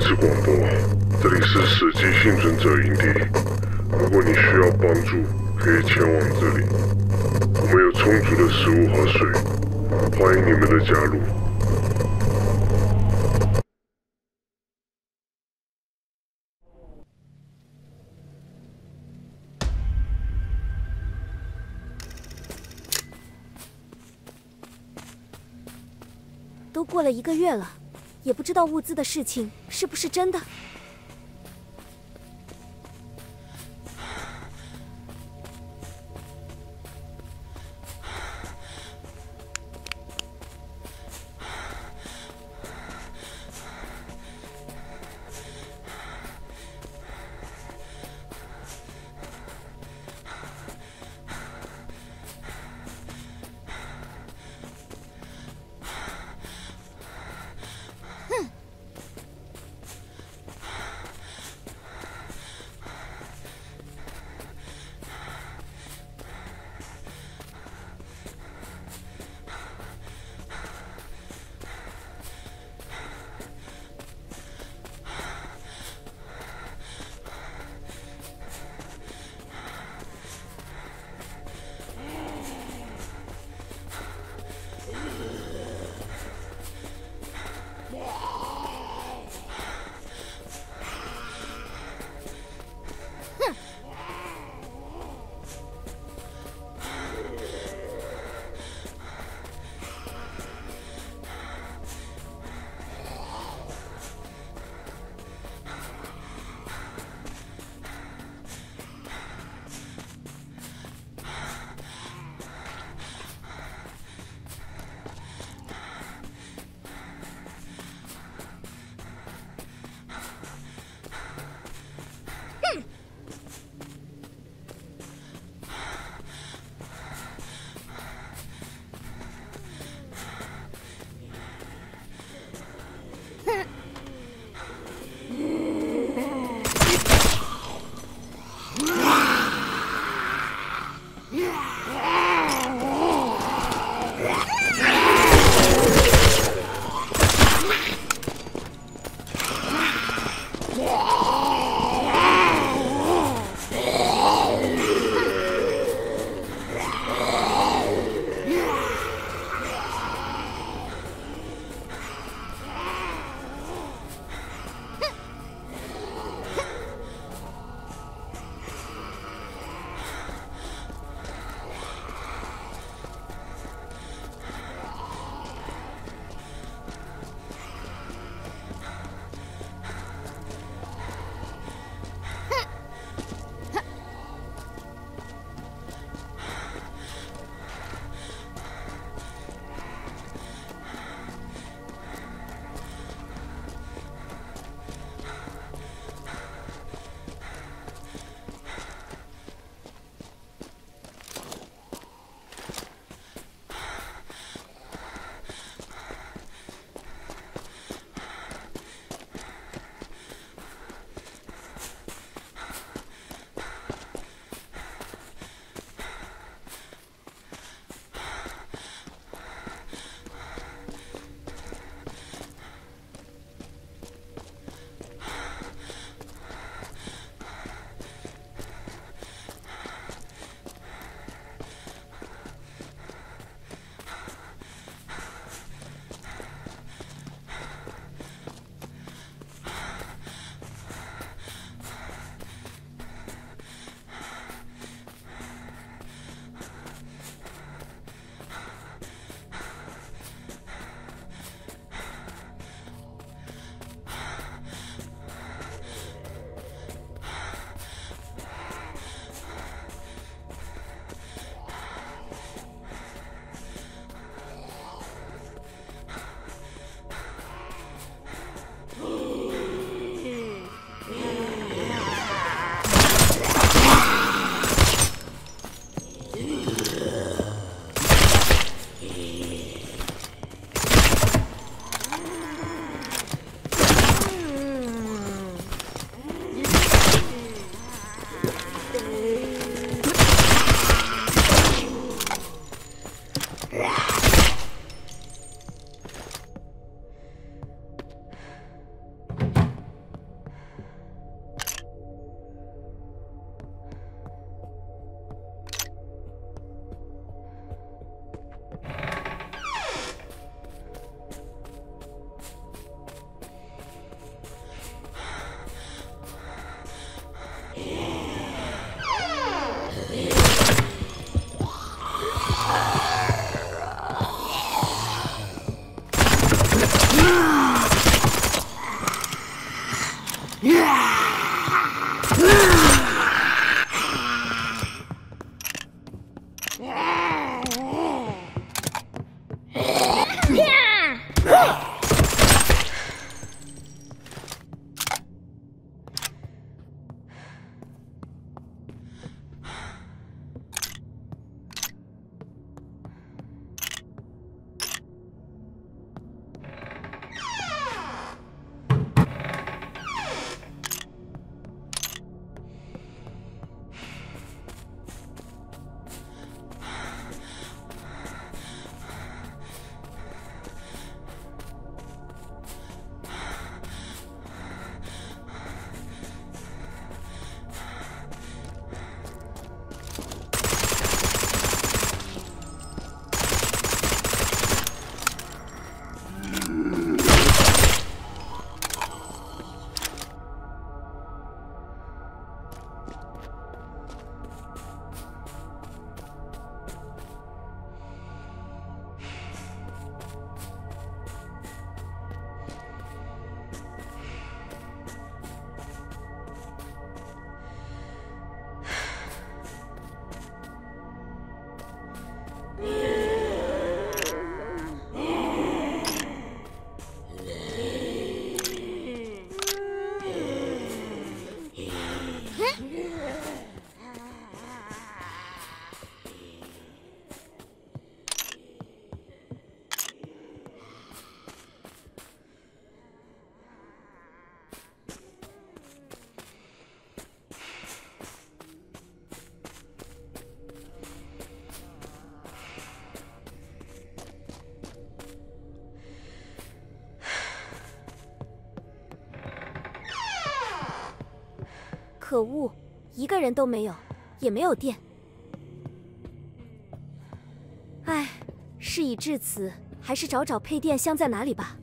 最后一次广播，这里是死寂幸存者营地。如果你需要帮助，可以前往这里。我们有充足的食物和水，欢迎你们的加入。都过了一个月了，也不知道物资的事情是不是真的。可恶，一个人都没有，也没有电。唉，事已至此，还是找找配电箱在哪里吧。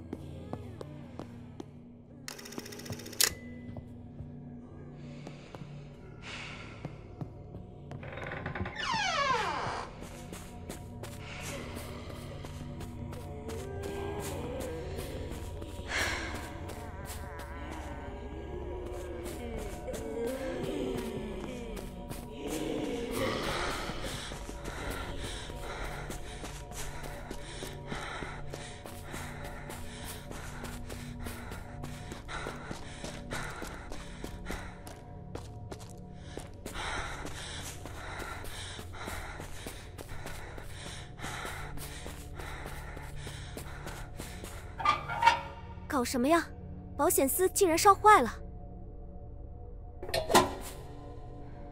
什么呀？保险丝竟然烧坏了！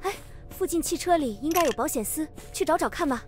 哎，附近汽车里应该有保险丝，去找找看吧。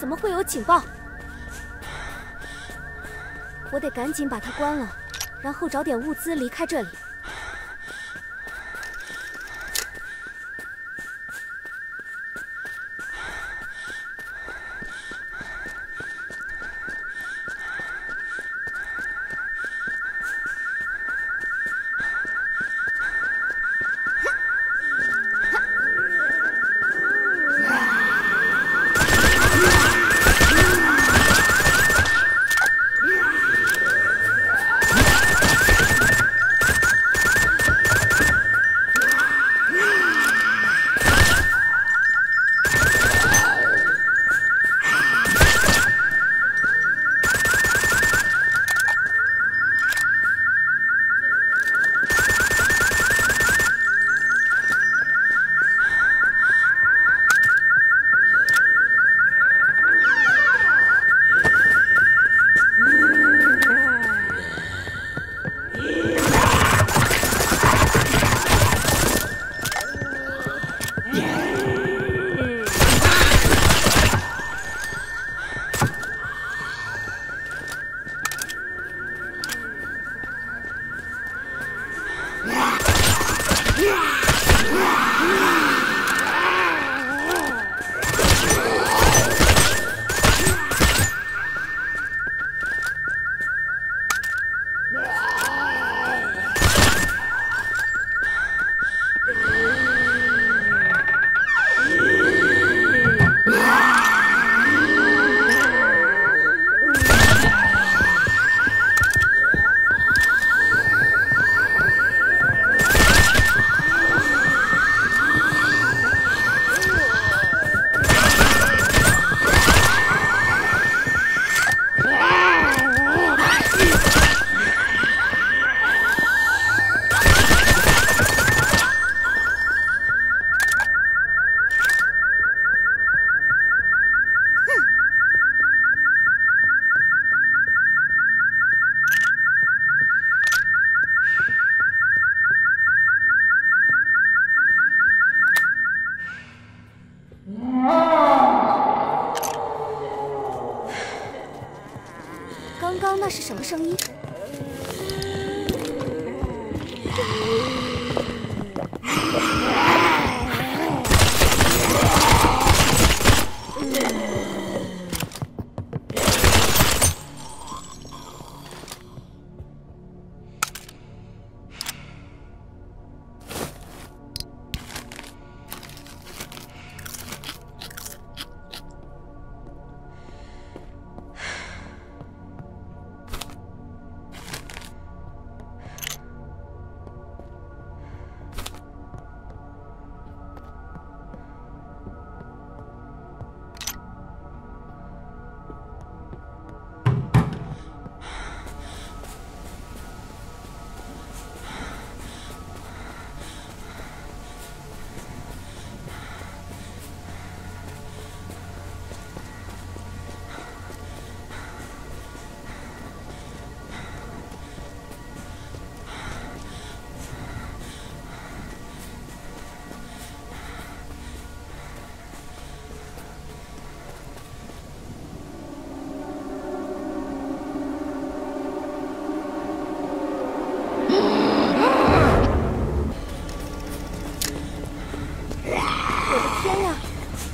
怎么会有警报！我得赶紧把它关了，然后找点物资离开这里。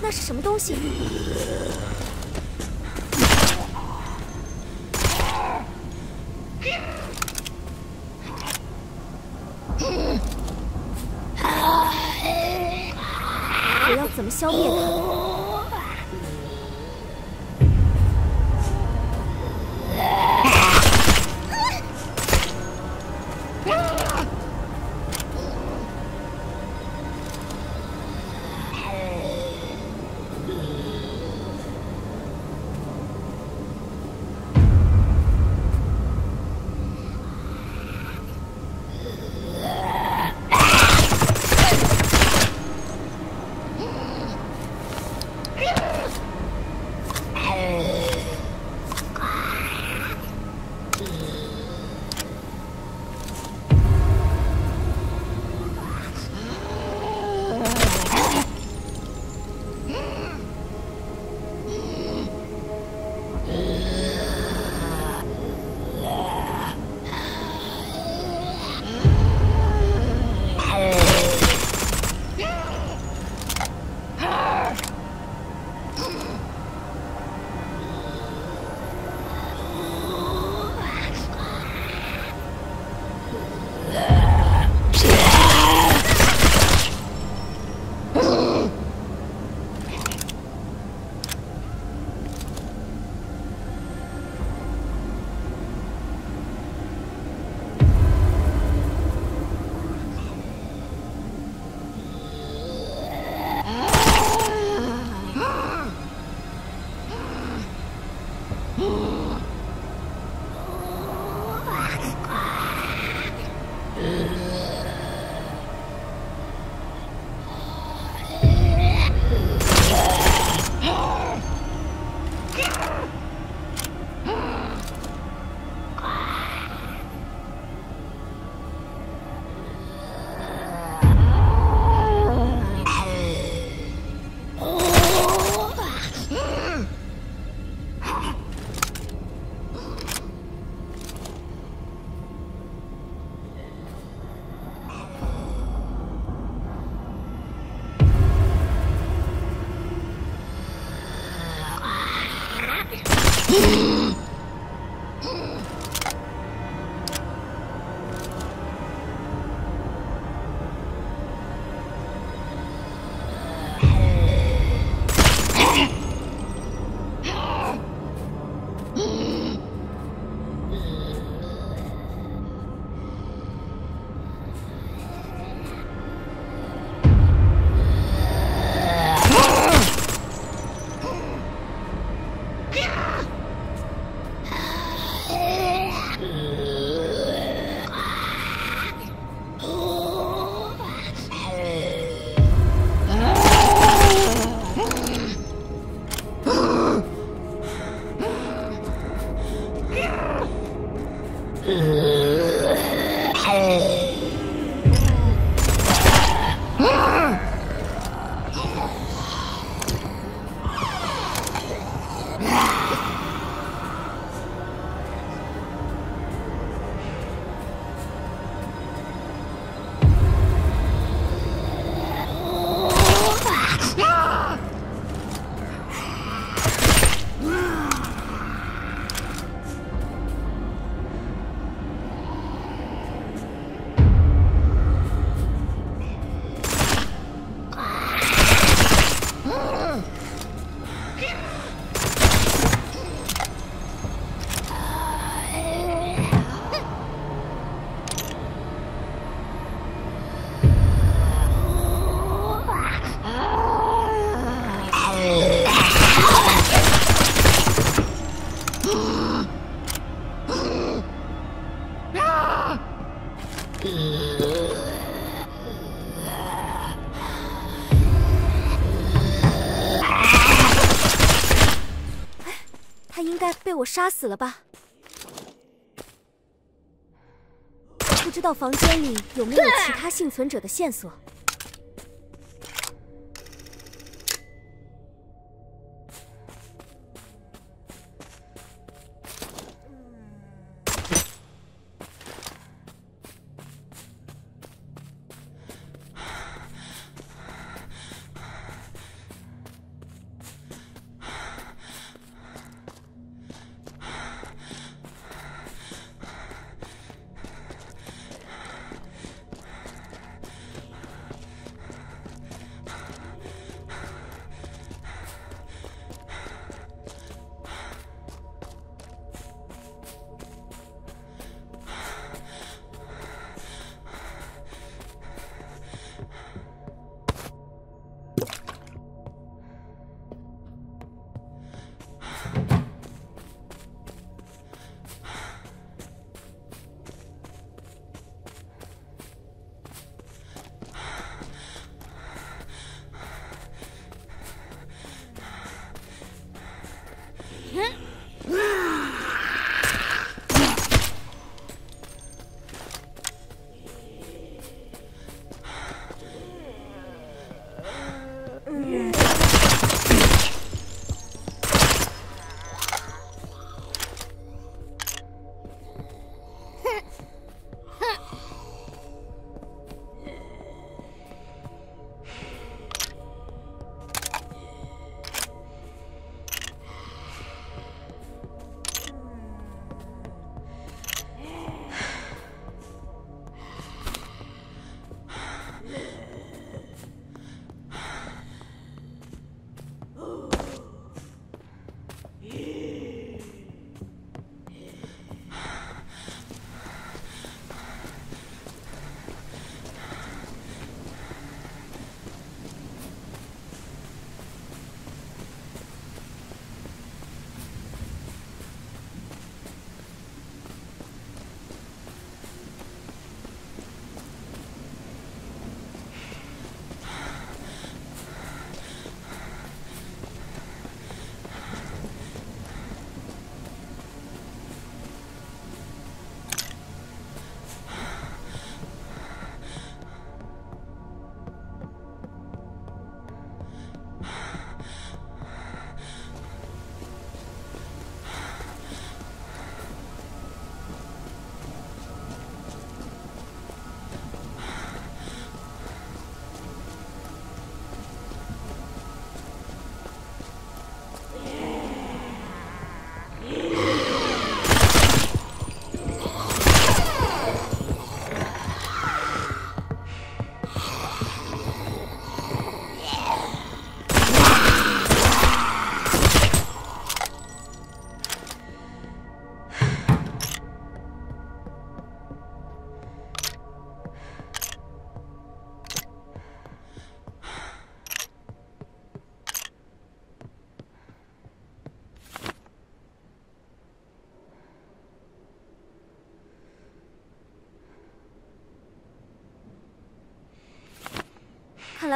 那是什么东西？我要怎么消灭它？我杀死了吧？不知道房间里有没有其他幸存者的线索。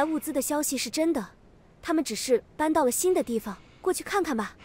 来物资的消息是真的，他们只是搬到了新的地方，过去看看吧。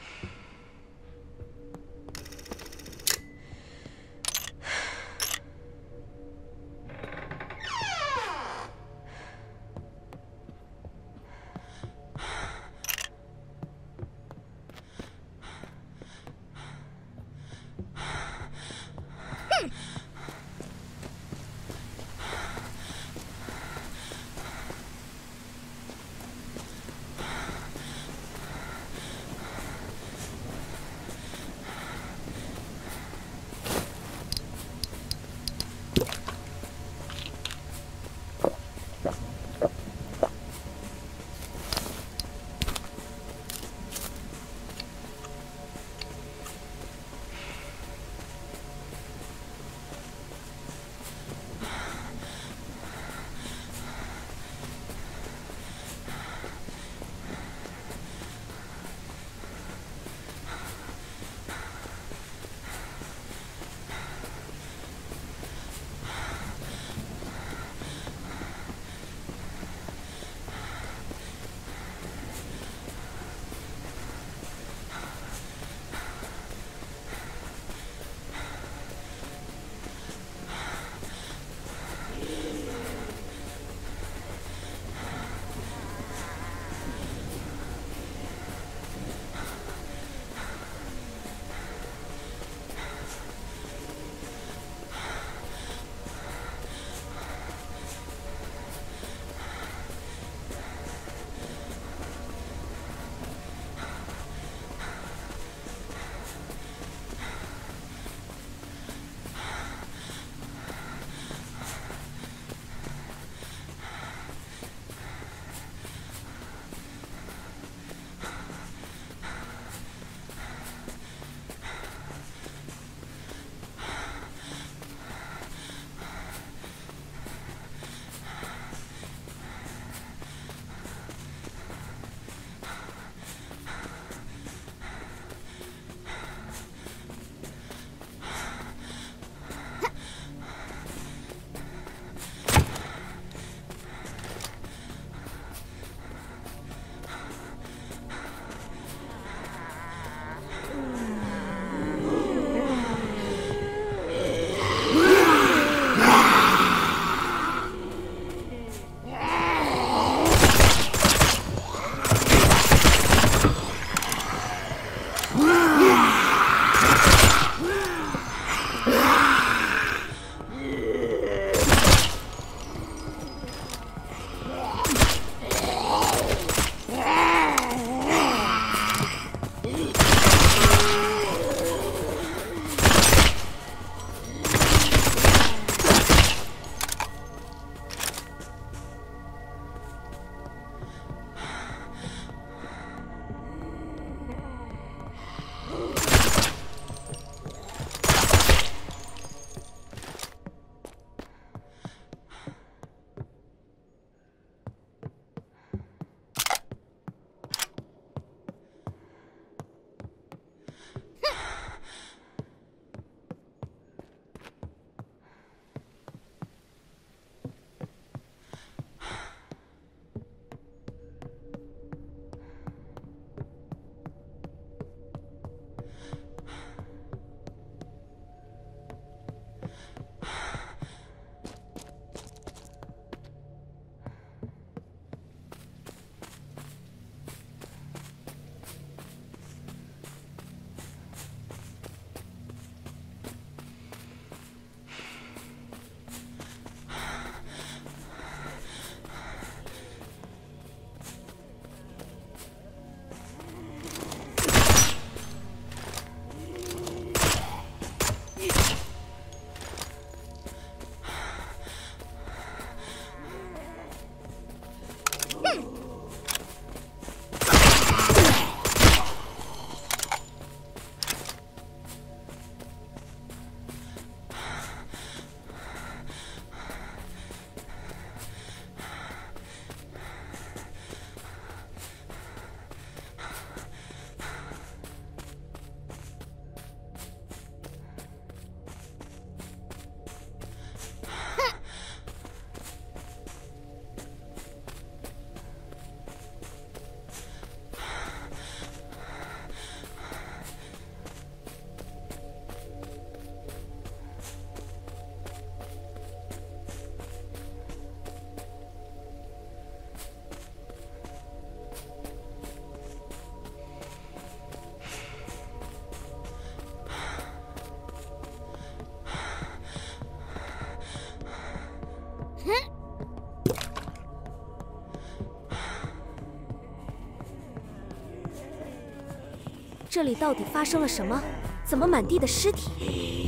这里到底发生了什么？怎么满地的尸体？